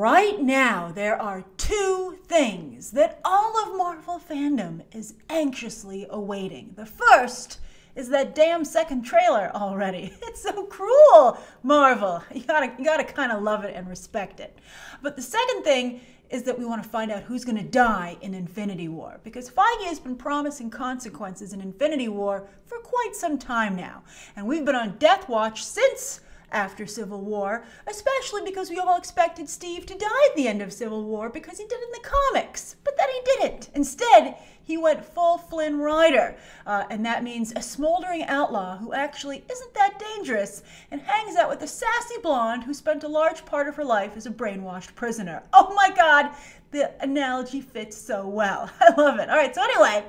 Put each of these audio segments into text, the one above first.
Right now, there are two things that all of Marvel fandom is anxiously awaiting. The first is that damn second trailer already. It's so cruel, Marvel. You gotta, you gotta kind of love it and respect it. But the second thing is that we want to find out who's going to die in Infinity War. Because Feige has been promising consequences in Infinity War for quite some time now. And we've been on death watch since after Civil War, especially because we all expected Steve to die at the end of Civil War because he did in the comics. But then he didn't. Instead, he went full Flynn Rider, uh, and that means a smoldering outlaw who actually isn't that dangerous and hangs out with a sassy blonde who spent a large part of her life as a brainwashed prisoner. Oh my god, the analogy fits so well. I love it. All right, so anyway,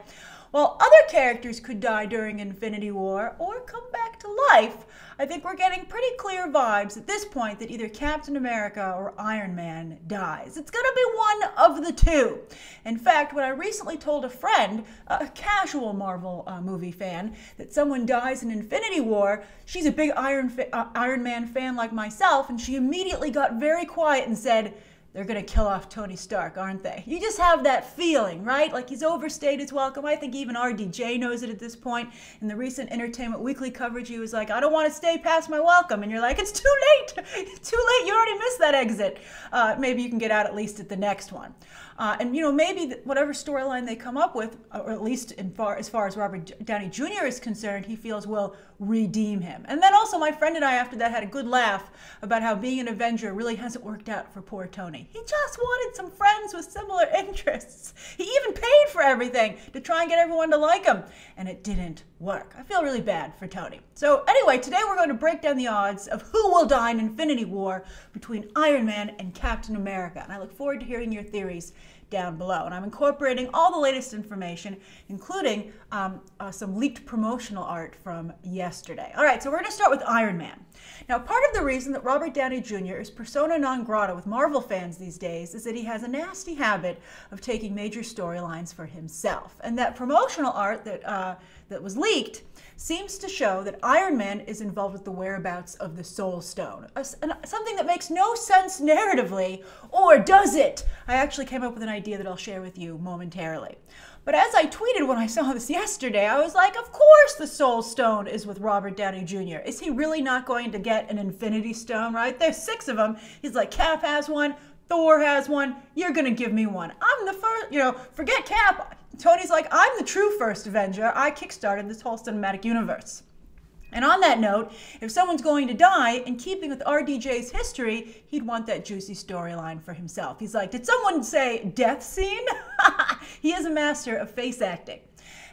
while other characters could die during Infinity War or come back to life, I think we're getting pretty clear vibes at this point that either Captain America or Iron Man dies. It's going to be one of the two. In fact, when I recently told a friend, a casual Marvel uh, movie fan, that someone dies in Infinity War, she's a big Iron, uh, Iron Man fan like myself, and she immediately got very quiet and said, they're going to kill off Tony Stark, aren't they? You just have that feeling, right? Like he's overstayed his welcome. I think even RDJ knows it at this point. In the recent Entertainment Weekly coverage, he was like, I don't want to stay past my welcome. And you're like, it's too late. It's too late. You already missed that exit. Uh, maybe you can get out at least at the next one. Uh, and you know maybe whatever storyline they come up with, or at least far, as far as Robert Downey Jr. is concerned, he feels will redeem him. And then also my friend and I after that had a good laugh about how being an Avenger really hasn't worked out for poor Tony. He just wanted some friends with similar interests. He even paid for everything to try and get everyone to like him, and it didn't work. I feel really bad for Tony. So anyway, today we're going to break down the odds of who will die in Infinity War between Iron Man and Captain America. And I look forward to hearing your theories down below. And I'm incorporating all the latest information, including um, uh, some leaked promotional art from yesterday. All right, so we're going to start with Iron Man. Now, part of the reason that Robert Downey Jr. is persona non grata with Marvel fans these days is that he has a nasty habit of taking major storylines for himself. And that promotional art that, uh, that was leaked seems to show that Iron Man is involved with the whereabouts of the Soul Stone. something that makes no sense narratively, or does it? I actually came up with an idea that I'll share with you momentarily. But as I tweeted when I saw this yesterday, I was like, of course the Soul Stone is with Robert Downey Jr. Is he really not going to get an Infinity Stone, right? There's six of them. He's like, Cap has one, Thor has one, you're gonna give me one. I'm the first, you know, forget Cap. Tony's like, I'm the true first Avenger. I kickstarted this whole cinematic universe. And on that note, if someone's going to die, in keeping with RDJ's history, he'd want that juicy storyline for himself. He's like, Did someone say death scene? he is a master of face acting.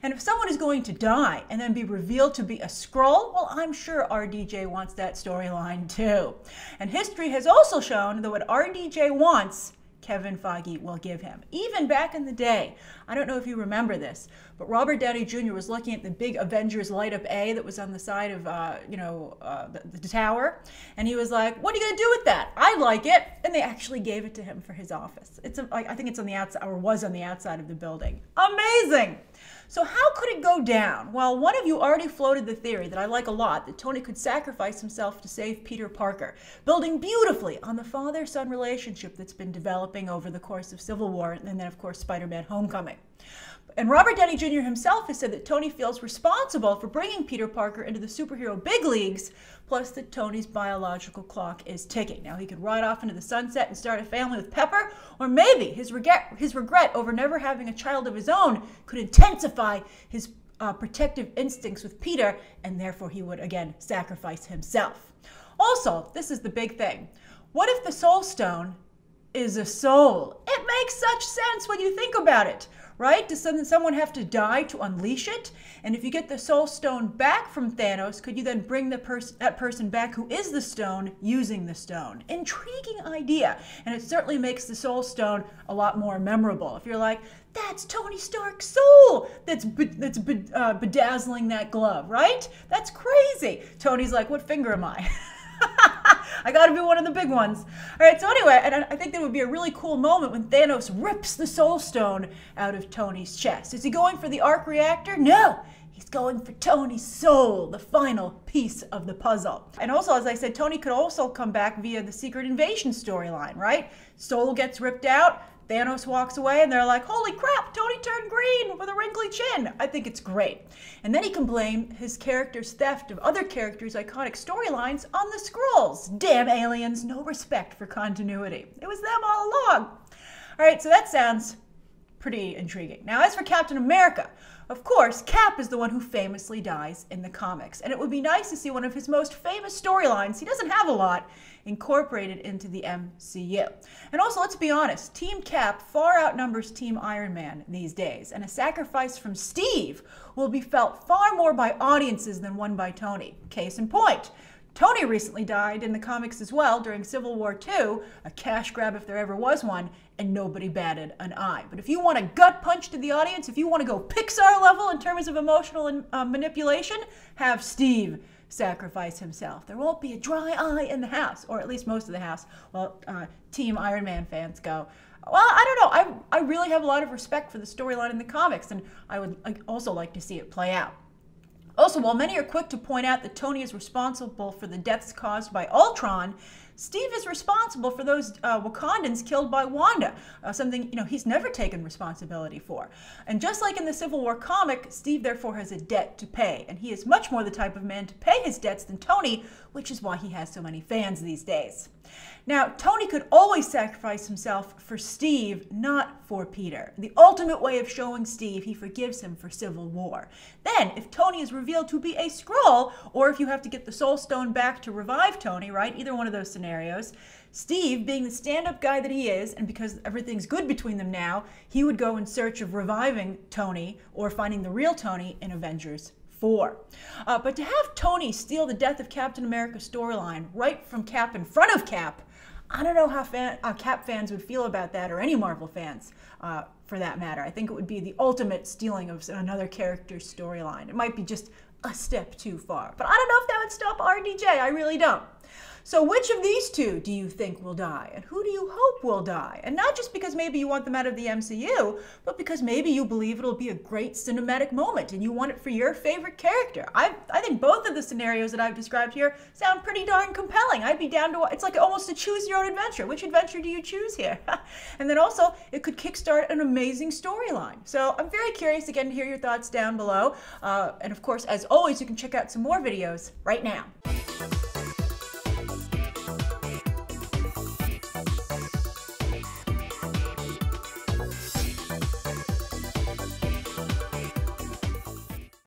And if someone is going to die and then be revealed to be a Skrull, well, I'm sure RDJ wants that storyline too. And history has also shown that what RDJ wants, Kevin Feige will give him. Even back in the day, I don't know if you remember this, but Robert Downey Jr. was looking at the big Avengers light up A that was on the side of, uh, you know, uh, the, the, tower, and he was like, "What are you gonna do with that? I like it," and they actually gave it to him for his office. It's, a, I think it's on the outside, or was on the outside of the building. Amazing. So how could it go down? Well, one of you already floated the theory that I like a lot, that Tony could sacrifice himself to save Peter Parker, building beautifully on the father-son relationship that's been developing over the course of Civil War and then, of course, Spider-Man Homecoming. And Robert Downey Jr. himself has said that Tony feels responsible for bringing Peter Parker into the superhero big leagues, plus that Tony's biological clock is ticking. Now, he could ride off into the sunset and start a family with Pepper, or maybe his regret, his regret over never having a child of his own could intensify his uh, protective instincts with Peter, and therefore he would again sacrifice himself. Also, this is the big thing. What if the Soul Stone is a soul? It makes such sense when you think about it right? Does someone have to die to unleash it? And if you get the soul stone back from Thanos, could you then bring the pers- that person back who is the stone using the stone? Intriguing idea. And it certainly makes the soul stone a lot more memorable. If you're like, that's Tony Stark's soul that's be- that's be- uh, bedazzling that glove, right? That's crazy. Tony's like, what finger am I? I gotta be one of the big ones. All right, so anyway, and I think that would be a really cool moment when Thanos rips the Soul Stone out of Tony's chest. Is he going for the arc reactor? No. He's going for Tony's soul, the final piece of the puzzle. And also, as I said, Tony could also come back via the Secret Invasion storyline, right? Soul gets ripped out, Thanos walks away and they're like, holy crap, Tony turned green with a wrinkly chin. I think it's great. And then he can blame his character's theft of other characters' iconic storylines on the Skrulls. Damn aliens, no respect for continuity. It was them all along. All right, so that sounds pretty intriguing. Now, as for Captain America, of course, Cap is the one who famously dies in the comics, and it would be nice to see one of his most famous storylines, he doesn't have a lot, incorporated into the MCU. And also, let's be honest, Team Cap far outnumbers Team Iron Man these days, and a sacrifice from Steve will be felt far more by audiences than one by Tony. Case in point, Tony recently died in the comics as well during Civil War II, a cash grab if there ever was one, and nobody batted an eye. But if you want a gut punch to the audience, if you want to go Pixar level in terms of emotional uh, manipulation, have Steve sacrifice himself. There won't be a dry eye in the house, or at least most of the house, Well, uh, Team Iron Man fans go. Well, I don't know. I, I really have a lot of respect for the storyline in the comics, and I would also like to see it play out. Also, while many are quick to point out that Tony is responsible for the deaths caused by Ultron, Steve is responsible for those uh, Wakandans killed by Wanda, uh, something you know he's never taken responsibility for. And just like in the Civil War comic, Steve therefore has a debt to pay, and he is much more the type of man to pay his debts than Tony, which is why he has so many fans these days. Now, Tony could always sacrifice himself for Steve, not for Peter. The ultimate way of showing Steve he forgives him for Civil War. Then, if Tony is revealed to be a Skrull, or if you have to get the Soul Stone back to revive Tony, right? Either one of those scenarios, Steve, being the stand up guy that he is, and because everything's good between them now, he would go in search of reviving Tony or finding the real Tony in Avengers 4. Uh, but to have Tony steal the Death of Captain America storyline right from Cap in front of Cap, I don't know how fan, uh, Cap fans would feel about that, or any Marvel fans uh, for that matter. I think it would be the ultimate stealing of another character's storyline. It might be just a step too far. But I don't know if that would stop RDJ. I really don't. So, which of these two do you think will die? And who do you hope will die? And not just because maybe you want them out of the MCU, but because maybe you believe it'll be a great cinematic moment and you want it for your favorite character. I, I think both of the scenarios that I've described here sound pretty darn compelling. I'd be down to, it's like almost a choose your own adventure. Which adventure do you choose here? and then also, it could kickstart an amazing storyline. So, I'm very curious again to hear your thoughts down below. Uh, and of course, as always, you can check out some more videos right now.